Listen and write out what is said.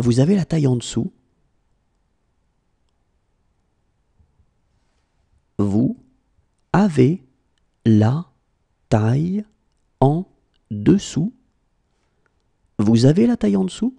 Vous avez la taille en dessous. Vous avez la taille en dessous. Vous avez la taille en dessous?